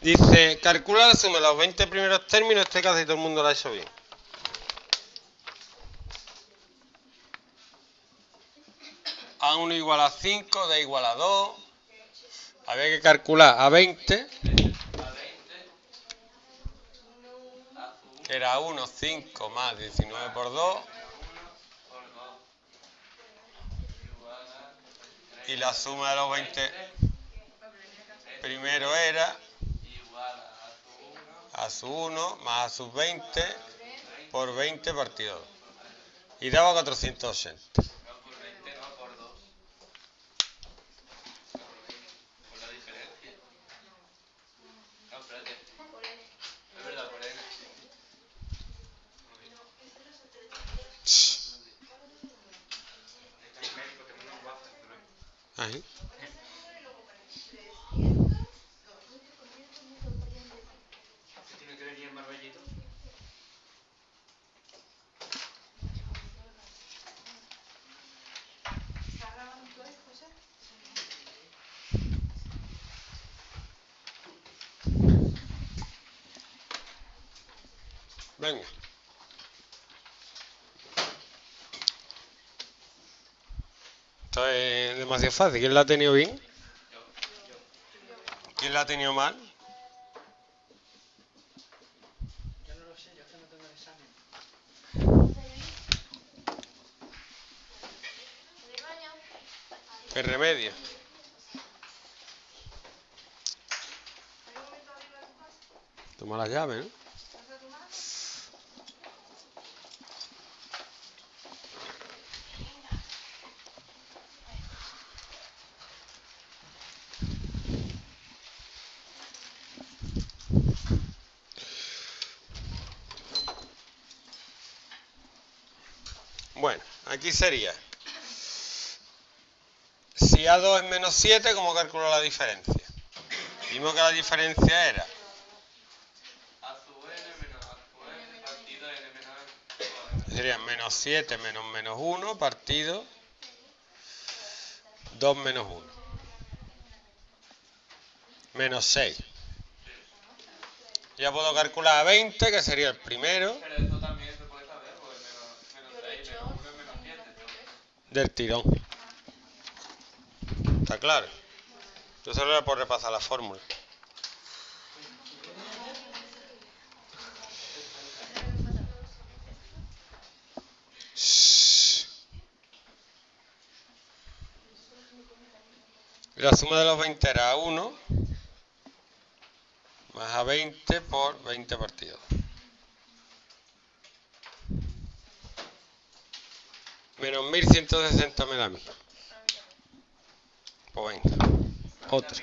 Dice, calcula la suma de los 20 primeros términos, este casi todo el mundo lo ha hecho bien. A1 igual a 5, D igual a 2. Había que calcular a 20, que era 1, 5 más 19 por 2. Y la suma de los 20 primero era a su 1 más a sus 20 por 20 partido 2. Y daba 480. No, por 20 no, por 2. Por la diferencia. No, espérate. Es verdad, por N. Ahí. ¿Tiene que venir el marbellito? Venga. Esto es demasiado fácil. ¿Quién la ha tenido bien? ¿Quién la ha tenido mal? Yo no lo sé, yo es que no tengo el examen. ¿Qué remedio? Toma las llaves, ¿no? Bueno, aquí sería. Si A2 es menos 7, ¿cómo calculo la diferencia? Vimos que la diferencia era. Sería menos 7 menos menos 1 partido 2 menos 1. Menos 6. Ya puedo calcular a 20, que sería el primero Pero esto también se puede saber, porque menos, menos 6, menos 1 es menos 7. Del tirón. ¿Está claro? Yo solo era por repasar la fórmula. La suma de los 20 era 1 más a 20 por 20 partidos. Menos 1160 me da a mí. Pues venga, otra.